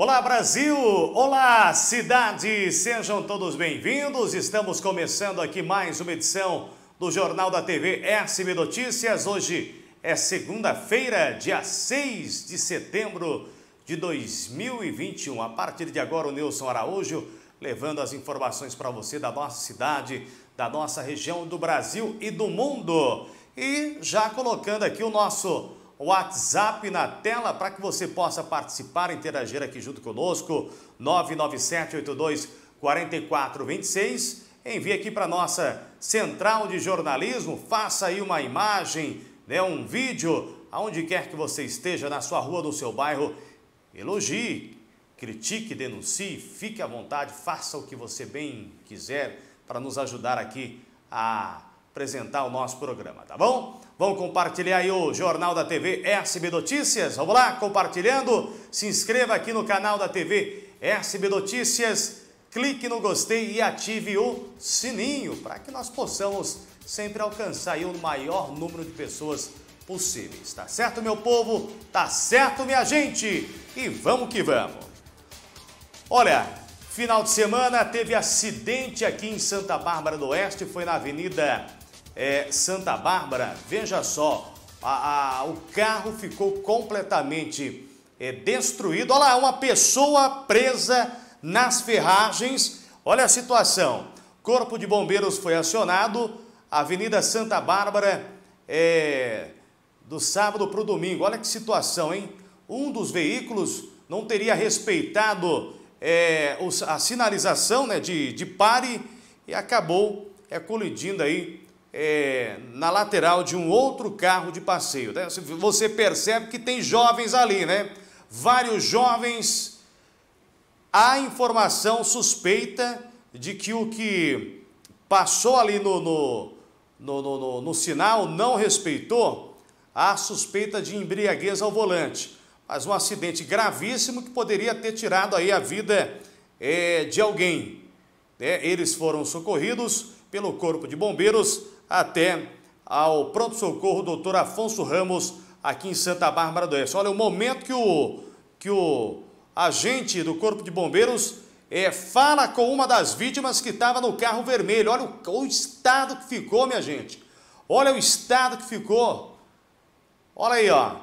Olá Brasil, olá cidade, sejam todos bem-vindos. Estamos começando aqui mais uma edição do Jornal da TV SB Notícias. Hoje é segunda-feira, dia 6 de setembro de 2021. A partir de agora, o Nilson Araújo levando as informações para você da nossa cidade, da nossa região, do Brasil e do mundo. E já colocando aqui o nosso WhatsApp na tela para que você possa participar, interagir aqui junto conosco, 99782 4426. Envie aqui para nossa central de jornalismo, faça aí uma imagem, né, um vídeo, aonde quer que você esteja, na sua rua, no seu bairro, elogie, critique, denuncie, fique à vontade, faça o que você bem quiser para nos ajudar aqui a apresentar o nosso programa, tá bom? Vamos compartilhar aí o Jornal da TV SB Notícias. Vamos lá, compartilhando. Se inscreva aqui no canal da TV SB Notícias. Clique no gostei e ative o sininho para que nós possamos sempre alcançar aí o maior número de pessoas possíveis. Tá certo, meu povo? Tá certo, minha gente? E vamos que vamos. Olha, final de semana teve acidente aqui em Santa Bárbara do Oeste, foi na Avenida é, Santa Bárbara, veja só, a, a, o carro ficou completamente é, destruído. Olha lá, uma pessoa presa nas ferragens. Olha a situação. Corpo de Bombeiros foi acionado, Avenida Santa Bárbara, é, do sábado para o domingo. Olha que situação, hein? Um dos veículos não teria respeitado é, a sinalização né, de, de pare e acabou é, colidindo aí é, na lateral de um outro carro de passeio. Né? Você percebe que tem jovens ali, né? Vários jovens. Há informação suspeita de que o que passou ali no, no, no, no, no sinal não respeitou. Há suspeita de embriaguez ao volante. Mas um acidente gravíssimo que poderia ter tirado aí a vida é, de alguém. É, eles foram socorridos pelo Corpo de Bombeiros até ao pronto-socorro doutor Afonso Ramos, aqui em Santa Bárbara do Oeste. Olha, o momento que o, que o agente do Corpo de Bombeiros é, fala com uma das vítimas que estava no carro vermelho. Olha o, o estado que ficou, minha gente. Olha o estado que ficou. Olha aí, ó.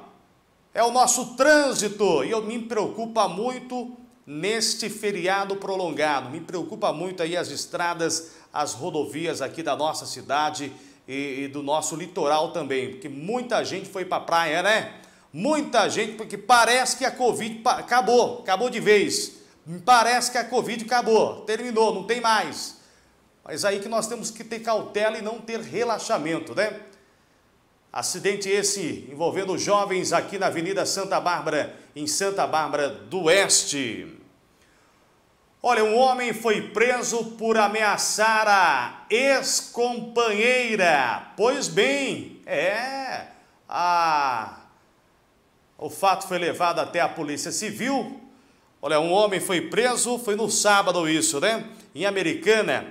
É o nosso trânsito e eu me preocupa muito neste feriado prolongado. Me preocupa muito aí as estradas, as rodovias aqui da nossa cidade e, e do nosso litoral também, porque muita gente foi para a praia, né? Muita gente, porque parece que a Covid acabou, acabou de vez. Parece que a Covid acabou, terminou, não tem mais. Mas aí que nós temos que ter cautela e não ter relaxamento, né? Acidente esse envolvendo jovens aqui na Avenida Santa Bárbara, em Santa Bárbara do Oeste. Olha, um homem foi preso por ameaçar a ex-companheira. Pois bem, é, a... o fato foi levado até a Polícia Civil. Olha, um homem foi preso, foi no sábado isso, né? Em Americana.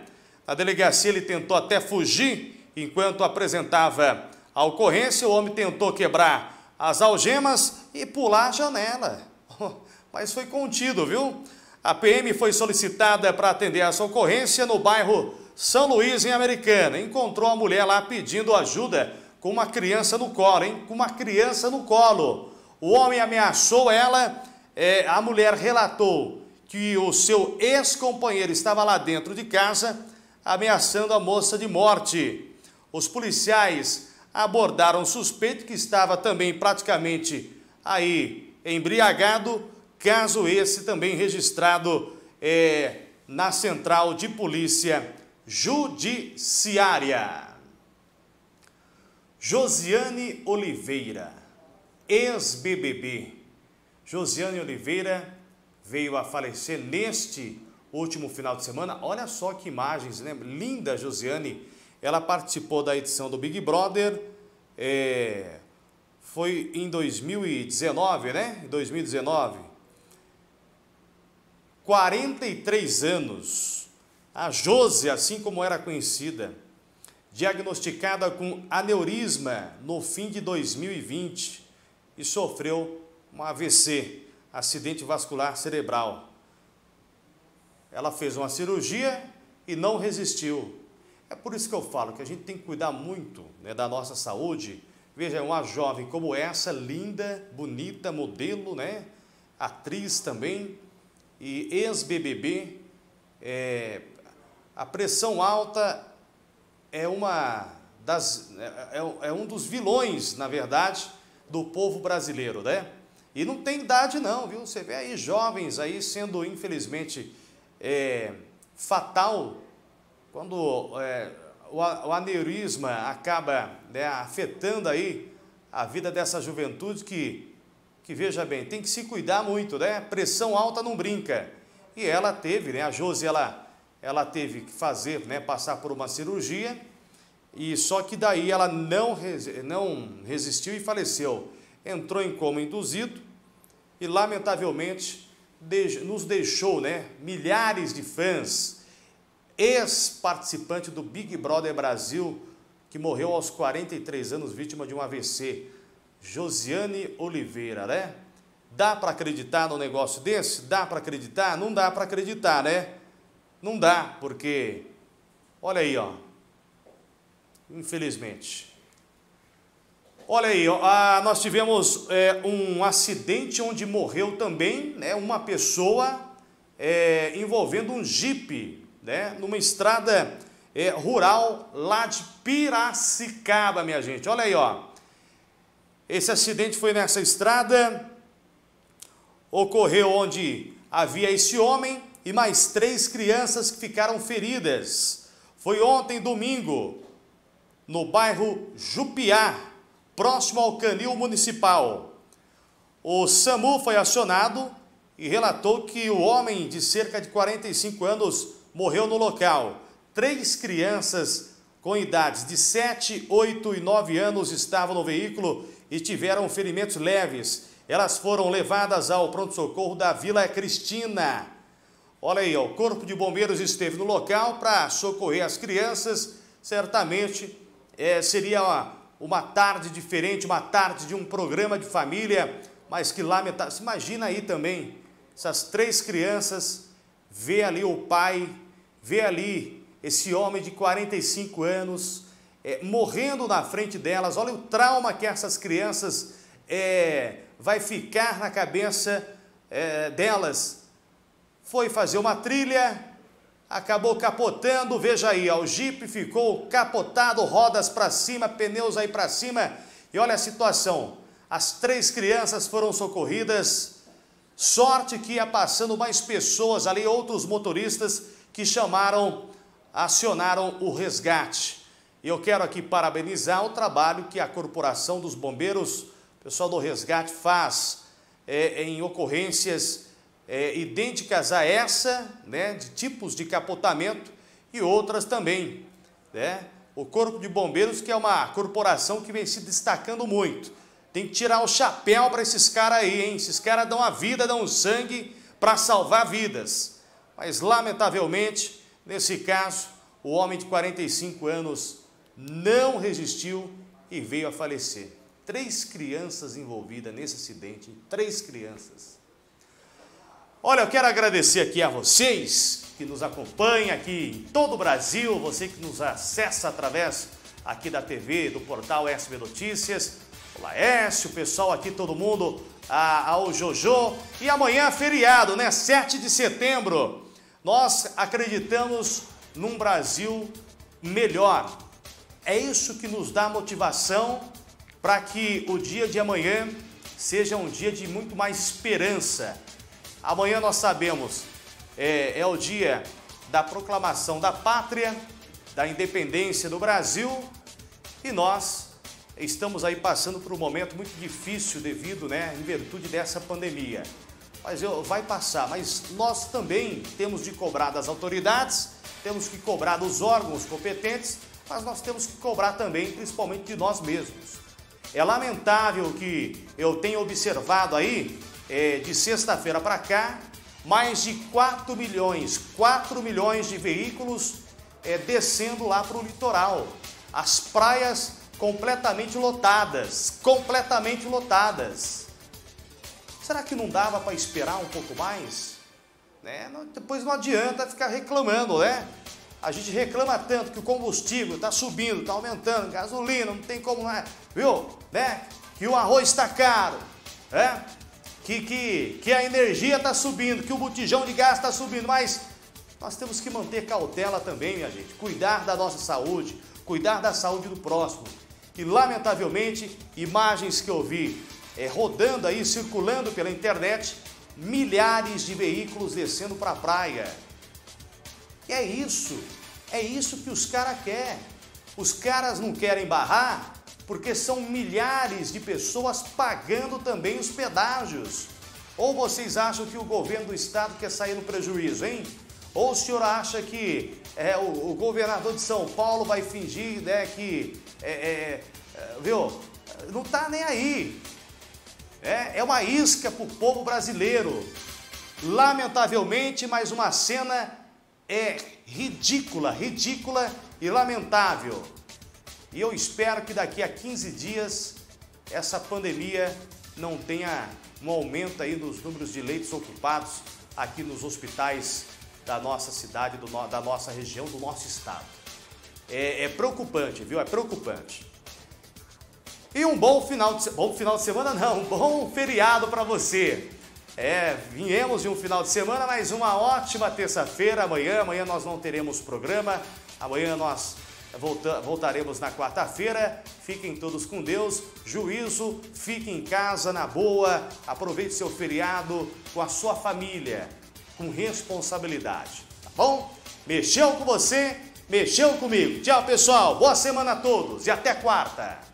Na delegacia ele tentou até fugir enquanto apresentava a ocorrência, o homem tentou quebrar as algemas e pular a janela. Mas foi contido, viu? A PM foi solicitada para atender essa ocorrência no bairro São Luís, em Americana. Encontrou a mulher lá pedindo ajuda com uma criança no colo, hein? Com uma criança no colo. O homem ameaçou ela, é, a mulher relatou que o seu ex-companheiro estava lá dentro de casa, ameaçando a moça de morte. Os policiais abordaram o suspeito que estava também praticamente aí embriagado, caso esse também registrado é, na Central de Polícia Judiciária. Josiane Oliveira, ex-BBB. Josiane Oliveira veio a falecer neste último final de semana. Olha só que imagens, né? Linda Josiane ela participou da edição do Big Brother, é, foi em 2019, né? Em 2019. 43 anos. A Jose, assim como era conhecida, diagnosticada com aneurisma no fim de 2020 e sofreu um AVC. acidente vascular cerebral. Ela fez uma cirurgia e não resistiu. É por isso que eu falo que a gente tem que cuidar muito né, da nossa saúde. Veja, uma jovem como essa, linda, bonita, modelo, né? Atriz também e ex-BBB. É, a pressão alta é uma das é, é, é um dos vilões, na verdade, do povo brasileiro, né? E não tem idade não, viu? Você vê aí jovens aí sendo, infelizmente, é, fatal quando é, o, o aneurisma acaba né, afetando aí a vida dessa juventude que, que, veja bem, tem que se cuidar muito, né? Pressão alta não brinca. E ela teve, né? A Josi, ela, ela teve que fazer, né? Passar por uma cirurgia e só que daí ela não, não resistiu e faleceu. Entrou em coma induzido e, lamentavelmente, nos deixou né, milhares de fãs. Ex-participante do Big Brother Brasil, que morreu aos 43 anos, vítima de um AVC. Josiane Oliveira, né? Dá para acreditar no negócio desse? Dá para acreditar? Não dá para acreditar, né? Não dá, porque, olha aí, ó, infelizmente. Olha aí, ó, ah, nós tivemos é, um acidente onde morreu também né, uma pessoa é, envolvendo um jipe, né, numa estrada é, rural lá de Piracicaba, minha gente. Olha aí, ó. Esse acidente foi nessa estrada, ocorreu onde havia esse homem e mais três crianças que ficaram feridas. Foi ontem, domingo, no bairro Jupiá, próximo ao canil municipal. O SAMU foi acionado e relatou que o homem de cerca de 45 anos morreu no local. Três crianças com idades de 7, 8 e 9 anos estavam no veículo e tiveram ferimentos leves. Elas foram levadas ao pronto-socorro da Vila Cristina. Olha aí, ó, o Corpo de Bombeiros esteve no local para socorrer as crianças. Certamente é, seria uma, uma tarde diferente, uma tarde de um programa de família, mas que lamentável. Imagina aí também, essas três crianças, vê ali o pai, vê ali esse homem de 45 anos, é, morrendo na frente delas. Olha o trauma que essas crianças é, vai ficar na cabeça é, delas. Foi fazer uma trilha, acabou capotando, veja aí, ó, o Jeep ficou capotado, rodas para cima, pneus aí para cima, e olha a situação, as três crianças foram socorridas, sorte que ia passando mais pessoas ali, outros motoristas que chamaram, acionaram o resgate. E eu quero aqui parabenizar o trabalho que a Corporação dos Bombeiros, pessoal do resgate faz é, em ocorrências é, idênticas a essa, né, de tipos de capotamento e outras também. Né? O Corpo de Bombeiros, que é uma corporação que vem se destacando muito. Tem que tirar o chapéu para esses caras aí, hein? Esses caras dão a vida, dão o sangue para salvar vidas. Mas, lamentavelmente, nesse caso, o homem de 45 anos não resistiu e veio a falecer. Três crianças envolvidas nesse acidente, três crianças. Olha, eu quero agradecer aqui a vocês que nos acompanham aqui em todo o Brasil, você que nos acessa através aqui da TV, do portal SB Notícias, o Laércio, o pessoal aqui, todo mundo, a, ao Jojo. E amanhã feriado, né? 7 de setembro. Nós acreditamos num Brasil melhor. É isso que nos dá motivação para que o dia de amanhã seja um dia de muito mais esperança Amanhã nós sabemos, é, é o dia da proclamação da pátria, da independência do Brasil e nós estamos aí passando por um momento muito difícil devido, né, em virtude dessa pandemia. Mas eu, vai passar, mas nós também temos de cobrar das autoridades, temos que cobrar dos órgãos competentes, mas nós temos que cobrar também, principalmente de nós mesmos. É lamentável que eu tenha observado aí é, de sexta-feira para cá, mais de 4 milhões, 4 milhões de veículos é, descendo lá para o litoral. As praias completamente lotadas, completamente lotadas. Será que não dava para esperar um pouco mais? Né? Depois não adianta ficar reclamando, né? A gente reclama tanto que o combustível está subindo, está aumentando, gasolina, não tem como, né? viu? Né? Que o arroz está caro, né? que, que, que a energia está subindo, que o botijão de gás está subindo, mas nós temos que manter cautela também, minha gente, cuidar da nossa saúde, cuidar da saúde do próximo. E lamentavelmente, imagens que eu vi é, rodando aí, circulando pela internet, milhares de veículos descendo para a praia. E é isso, é isso que os caras querem. Os caras não querem barrar porque são milhares de pessoas pagando também os pedágios. Ou vocês acham que o governo do estado quer sair no prejuízo, hein? Ou o senhor acha que é, o, o, governador de São Paulo vai fingir né, que, é, é, é viu, não está nem aí. É, é uma isca para o povo brasileiro. Lamentavelmente, mais uma cena é ridícula, ridícula e lamentável. E eu espero que daqui a 15 dias essa pandemia não tenha um aumento aí nos números de leitos ocupados aqui nos hospitais da nossa cidade, do, da nossa região, do nosso estado. É, é preocupante, viu? É preocupante. E um bom final de bom final de semana não, um bom feriado para você. É, viemos de um final de semana, mas uma ótima terça-feira. Amanhã, amanhã nós não teremos programa. Amanhã nós volta, voltaremos na quarta-feira. Fiquem todos com Deus. Juízo, fique em casa na boa. Aproveite seu feriado com a sua família, com responsabilidade. Tá bom? Mexeu com você? Mexeu comigo. Tchau, pessoal. Boa semana a todos e até quarta.